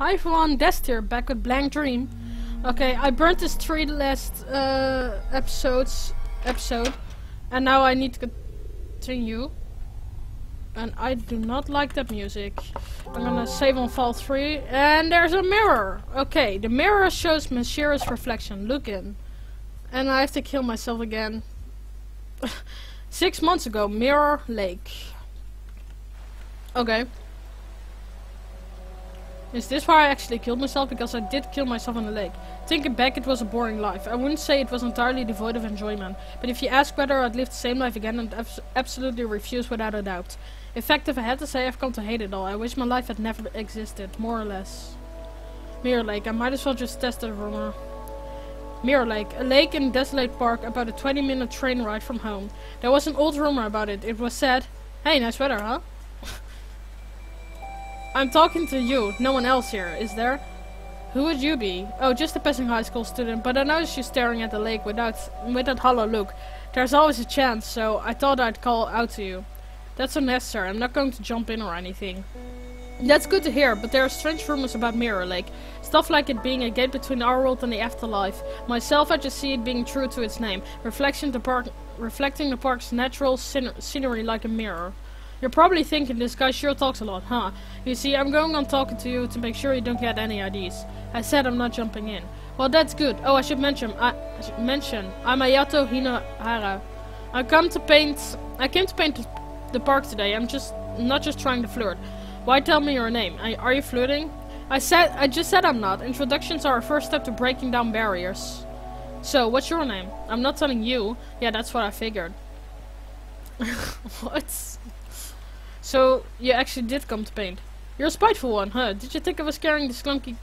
Hi everyone, Dest here, back with Blank Dream. Okay, I burnt this tree last uh, episodes episode, and now I need to continue. And I do not like that music. I'm gonna save on Fall 3, and there's a mirror. Okay, the mirror shows Mashiro's reflection. Look in. And I have to kill myself again. Six months ago, Mirror Lake. Okay. Is this why I actually killed myself? Because I did kill myself in the lake. Thinking back, it was a boring life. I wouldn't say it was entirely devoid of enjoyment. But if you ask whether I'd live the same life again, I'd abs absolutely refuse without a doubt. In fact, if I had to say, I've come to hate it all. I wish my life had never existed, more or less. Mirror Lake. I might as well just test the rumor. Mirror Lake, a lake in a Desolate Park about a 20 minute train ride from home. There was an old rumor about it. It was said, Hey, nice weather, huh? I'm talking to you, no one else here, is there? Who would you be? Oh, just a passing high school student, but I noticed you staring at the lake without, with that hollow look. There's always a chance, so I thought I'd call out to you. That's unnecessary, I'm not going to jump in or anything. That's good to hear, but there are strange rumors about Mirror Lake. Stuff like it being a gate between our world and the afterlife. Myself, I just see it being true to its name, reflecting the, park, reflecting the park's natural scenery like a mirror. You're probably thinking this guy sure talks a lot, huh? You see, I'm going on talking to you to make sure you don't get any IDs. I said I'm not jumping in. Well, that's good. Oh, I should mention, I, I should mention, I'm Ayato Hinahara. I come to paint, I came to paint the park today. I'm just, not just trying to flirt. Why tell me your name? I, are you flirting? I said, I just said I'm not. Introductions are a first step to breaking down barriers. So, what's your name? I'm not telling you. Yeah, that's what I figured. what? So, you actually did come to paint. You're a spiteful one, huh? Did you think I was carrying this clunky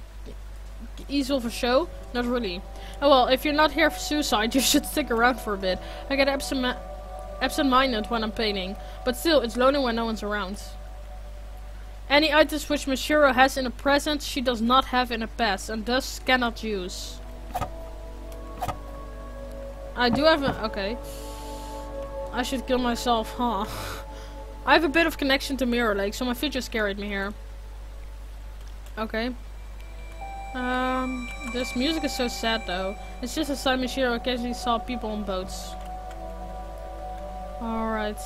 easel for show? Not really. Oh well, if you're not here for suicide, you should stick around for a bit. I get absent-minded when I'm painting, but still, it's lonely when no one's around. Any items which Mashiro has in a present, she does not have in a past, and thus cannot use. I do have a... okay. I should kill myself, huh? I have a bit of connection to Mirror Lake, so my just carried me here. Okay. Um, this music is so sad though. It's just a sign Mashiro occasionally saw people on boats. Alright.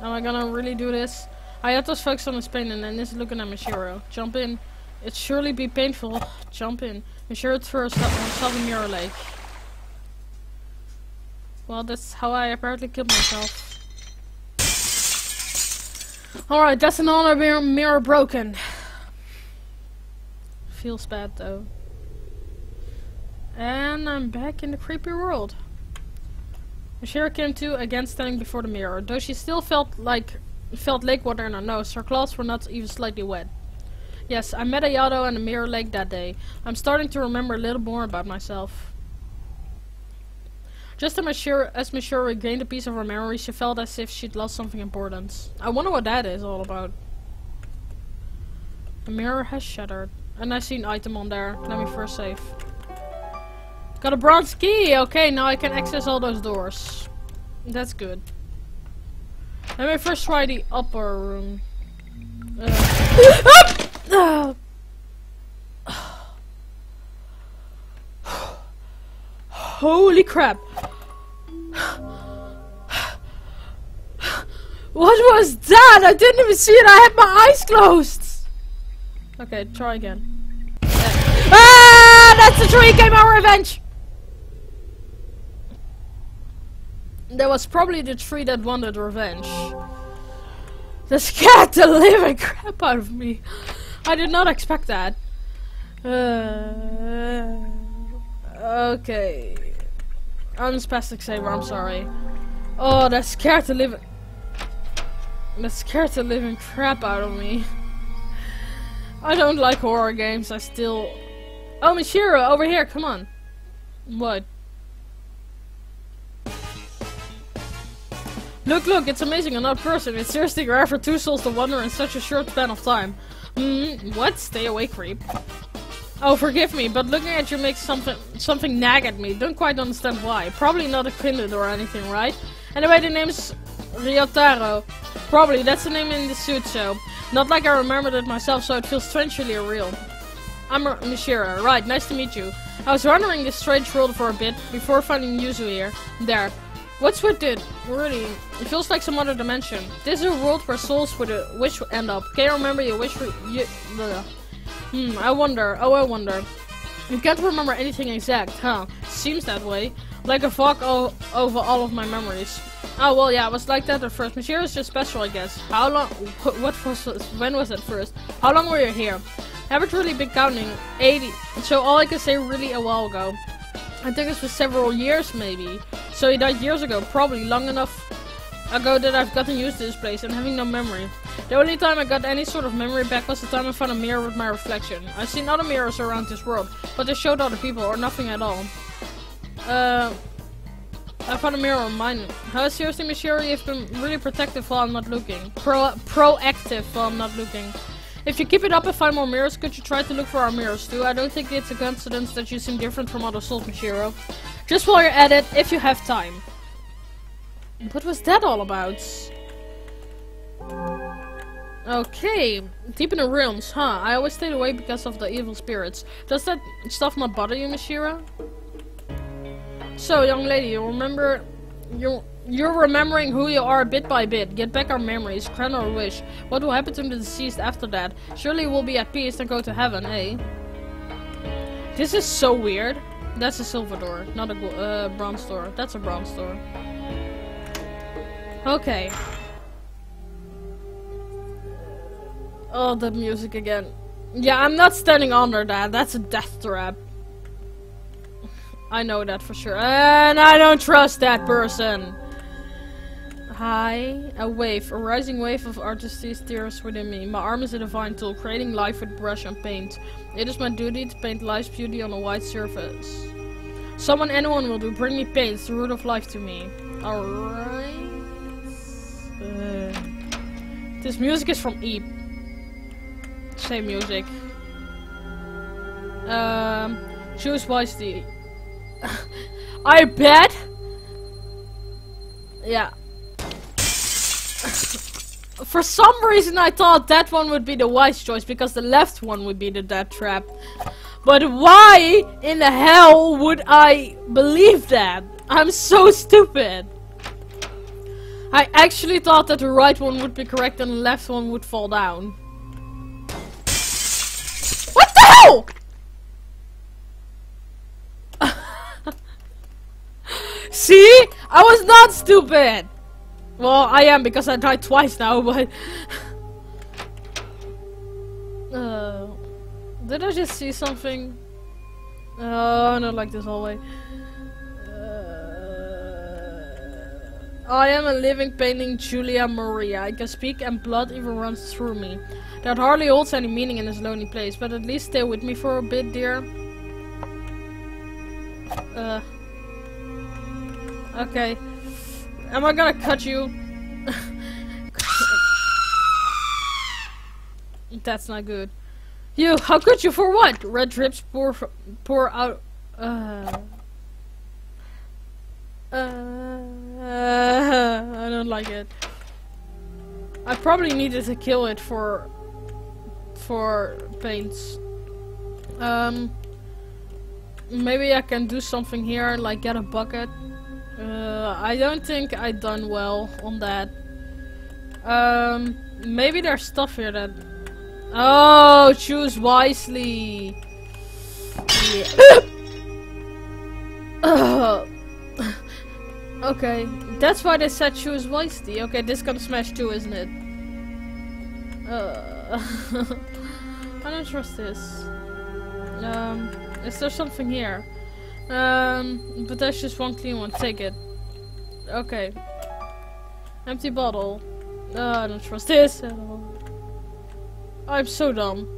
Am I gonna really do this? I had to focus on his pain and then this looking at Mashiro. Jump in. It'd surely be painful. Jump in. Mashiro threw herself in Mirror Lake. Well, that's how I apparently killed myself. Alright, that's another mirror, mirror broken. Feels bad though. And I'm back in the creepy world. Mashiro came to again standing before the mirror. Though she still felt like felt lake water in her nose, her clothes were not even slightly wet. Yes, I met Ayato and the Mirror Lake that day. I'm starting to remember a little more about myself. Just as Mashiro regained a piece of her memory, she felt as if she'd lost something important. I wonder what that is all about. The mirror has shattered. And I see an item on there. Let me first save. Got a bronze key! Okay, now I can access all those doors. That's good. Let me first try the upper room. Uh. Holy crap! What was that? I didn't even see it. I had my eyes closed. Okay, try again. Yeah. Ah! That's the tree came our revenge. That was probably the tree that wanted revenge. That scared the living crap out of me. I did not expect that. Uh, okay. Unspastic saber, I'm sorry. Oh, that scared the living... That scared the living crap out of me. I don't like horror games, I still... Oh, Mashiro, over here, come on. What? Look, look, it's amazing, another person. It's seriously rare for two souls to wander in such a short span of time. Hmm, what? Stay away, creep. Oh, forgive me, but looking at you makes something something nag at me. Don't quite understand why. Probably not a kindred or anything, right? Anyway, the name's Ryotaro. Probably, that's the name in the suit show. Not like I remembered it myself, so it feels strangely real. I'm Mashiro. Right, nice to meet you. I was wandering this strange world for a bit before finding Yuzu here. There. What's with it? Really, it feels like some other dimension. This is a world where souls would uh, wish end up. Can you remember your wish for you? Hmm, I wonder. Oh, I wonder. You can't remember anything exact, huh? Seems that way. Like a fog over all of my memories. Oh, well, yeah, it was like that at first. Mashiro is just special, I guess. How long? What was? When was it first? How long were you here? Haven't really been counting. 80. So all I can say really a while ago. I think it was several years, maybe. So he died years ago, probably long enough ago that I've gotten used to this place and having no memory. The only time I got any sort of memory back was the time I found a mirror with my reflection. I've seen other mirrors around this world, but they showed other people or nothing at all. Uh, I found a mirror on mine. How seriously, Mashiro, you've been really protective while I'm not looking. Pro proactive while I'm not looking. If you keep it up and find more mirrors, could you try to look for our mirrors too? I don't think it's a coincidence that you seem different from other souls, Mashiro. Just while you're at it, if you have time. What was that all about? Okay, deep in the realms, huh? I always stayed away because of the evil spirits. Does that stuff not bother you, Mashiro? So, young lady, you remember... You, you're remembering who you are bit by bit. Get back our memories, grant our wish. What will happen to the deceased after that? Surely we'll be at peace and go to heaven, eh? This is so weird. That's a silver door, not a uh, bronze door. That's a bronze door. Okay. Oh, the music again. Yeah, I'm not standing under that. That's a death trap. I know that for sure. And I don't trust that person. Hi. A wave. A rising wave of artistry steers within me. My arm is a divine tool, creating life with brush and paint. It is my duty to paint life's beauty on a white surface. Someone anyone will do. Bring me paint, the root of life to me. Alright. Uh, this music is from Eep. Same music. Um, choose wisely. I bet. Yeah. For some reason I thought that one would be the wise choice because the left one would be the death trap. But why in the hell would I believe that? I'm so stupid. I actually thought that the right one would be correct and the left one would fall down. See? I was not stupid! Well, I am because I died twice now, but... uh, did I just see something? Oh, I don't like this hallway. I am a living painting Julia Maria. I can speak and blood even runs through me. That hardly holds any meaning in this lonely place, but at least stay with me for a bit, dear. Uh... Okay. Am I gonna cut you? That's not good. You, how could you for what? Red drips pour pour out. Uh, uh, I don't like it. I probably needed to kill it for for paints. Um, maybe I can do something here, like get a bucket. Uh, I don't think I done well on that. Um, maybe there's stuff here that... Oh, choose wisely. Yeah. Okay, that's why they said choose wisely. Okay, this gonna smash too, isn't it? Uh, I don't trust this. Um, is there something here? Um, but that's just one clean one. Take it. Okay. Empty bottle. Uh, I don't trust this at all. I'm so dumb.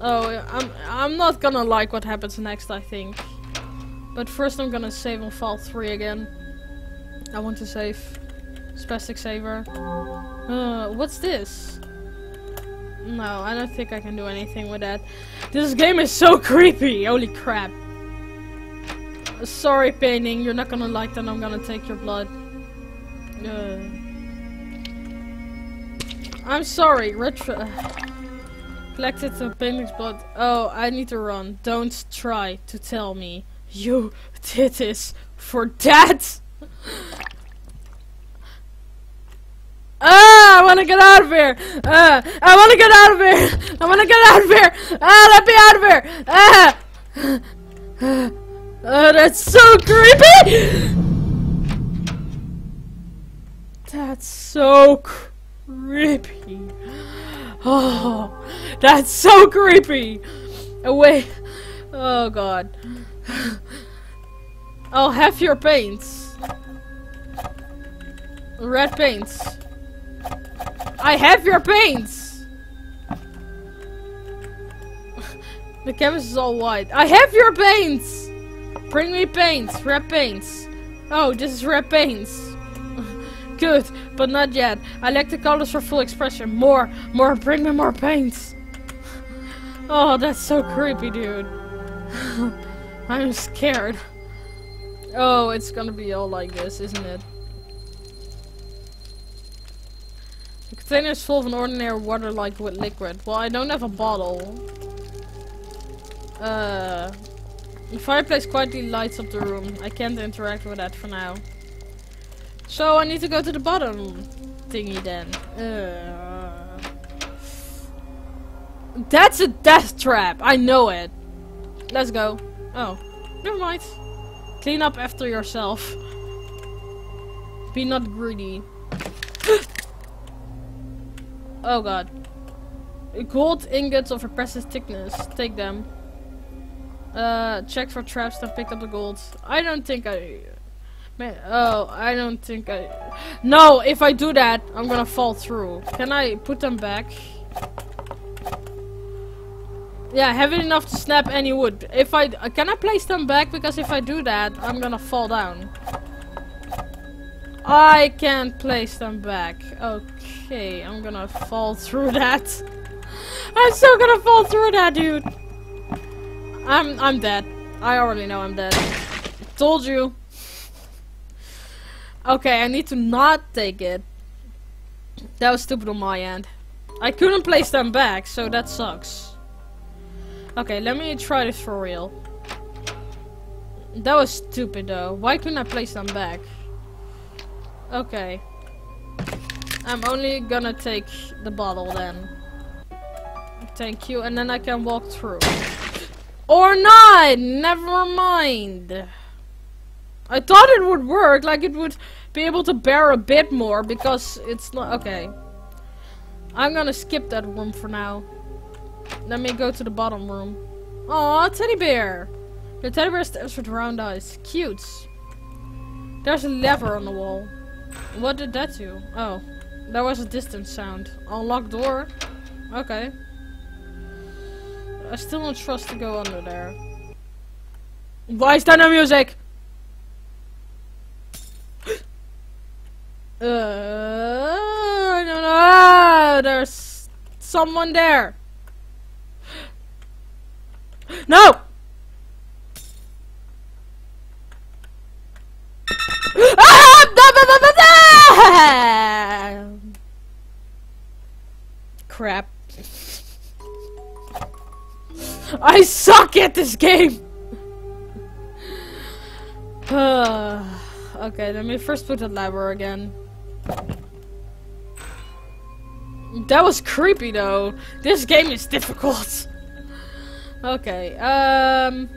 Oh, I'm I'm not gonna like what happens next, I think. But first I'm gonna save on Fall 3 again. I want to save. Spastic Saver. Uh, what's this? No, I don't think I can do anything with that. This game is so creepy! Holy crap. Sorry, painting. You're not gonna like that. I'm gonna take your blood. Uh, I'm sorry. Retro. Collected the painting's blood. Oh, I need to run. Don't try to tell me you did this for that. Ah, I want to get out of here. Ah, I want to get out of here. I want to get out of here. Ah, let me out of here. Ah. Oh, that's so creepy. That's so creepy. Oh, that's so creepy. Away. Oh god. I'll have your paints. Red paints. I have your paints! the canvas is all white. I have your paints! Bring me paints. Red paints. Oh, this is red paints. Good, but not yet. I like the colors for full expression. More, more, bring me more paints. oh, that's so creepy, dude. I'm scared. Oh, it's gonna be all like this, isn't it? Container is full of an ordinary water-like liquid. Well, I don't have a bottle. Uh, the fireplace quietly lights up the room. I can't interact with that for now. So I need to go to the bottom thingy then. Uh, that's a death trap. I know it. Let's go. Oh, never mind. Clean up after yourself. Be not greedy. Oh god. Gold ingots of precious thickness. Take them. Uh, check for traps to pick up the gold. I don't think I... Man, oh, I don't think I... No, if I do that, I'm gonna fall through. Can I put them back? Yeah, heavy enough to snap any wood. If I... Can I place them back? Because if I do that, I'm gonna fall down. I can't place them back. Okay, I'm gonna fall through that. I'm still gonna fall through that, dude. I'm I'm dead. I already know I'm dead. Told you. Okay, I need to not take it. That was stupid on my end. I couldn't place them back, so that sucks. Okay, let me try this for real. That was stupid though. Why couldn't I place them back? Okay. I'm only gonna take the bottle then. Thank you, and then I can walk through. Or not! Never mind. I thought it would work, like it would be able to bear a bit more because it's not- okay. I'm gonna skip that room for now. Let me go to the bottom room. Aw, teddy bear! The teddy bear stares with round eyes. Cute. There's a lever on the wall. What did that do? Oh, that was a distant sound. Unlock door. Okay. I still don't trust to go under there. Why is there no music? uh, I don't know. There's someone there. No! Ah! Crap. I suck at this game! okay, let me first put the lever again. That was creepy though. This game is difficult. okay, um...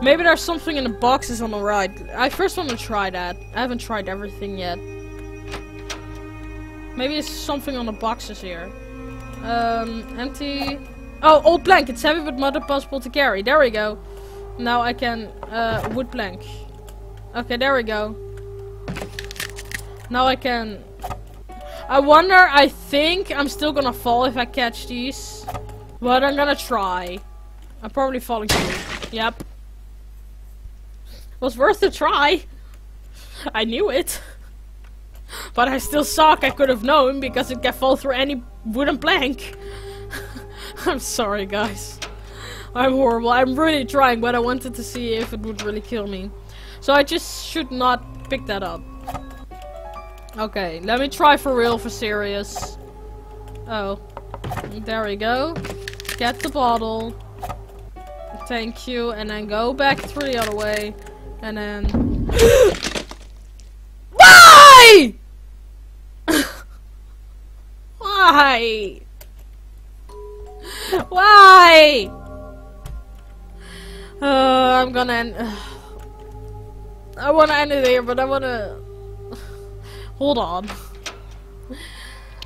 Maybe there's something in the boxes on the right. I first want to try that. I haven't tried everything yet. Maybe it's something on the boxes here. Um, empty. Oh, old plank. It's heavy but not impossible to carry. There we go. Now I can, uh, wood plank. Okay, there we go. Now I can... I wonder, I think I'm still gonna fall if I catch these. But I'm gonna try. I'm probably falling through. Yep. Was worth a try. I knew it. But I still suck, I could have known, because it can fall through any wooden plank. I'm sorry, guys. I'm horrible. I'm really trying, but I wanted to see if it would really kill me. So I just should not pick that up. Okay, let me try for real, for serious. Oh. There we go. Get the bottle. Thank you. And then go back through the other way. And then... Why? Why? Why? Uh, I'm gonna end... I wanna end it here, but I wanna... Hold on.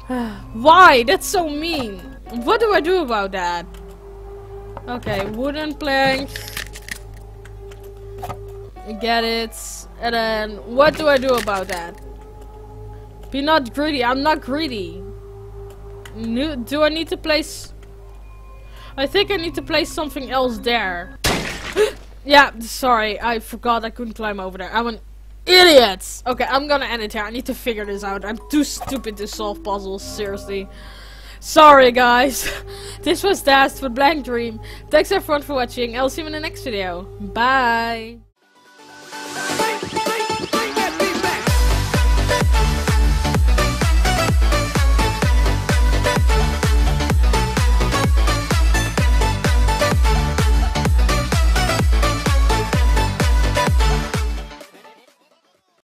Why? That's so mean. What do I do about that? Okay, wooden planks. Get it. And then, what do I do about that? Be not greedy. I'm not greedy. Do I need to place... I think I need to place something else there. yeah, sorry. I forgot I couldn't climb over there. I'm an idiot. Okay, I'm gonna end it here. I need to figure this out. I'm too stupid to solve puzzles. Seriously. Sorry, guys. this was Dest with Blank Dream. Thanks everyone for watching. I'll see you in the next video. Bye.